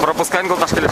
пропускай голдаш келе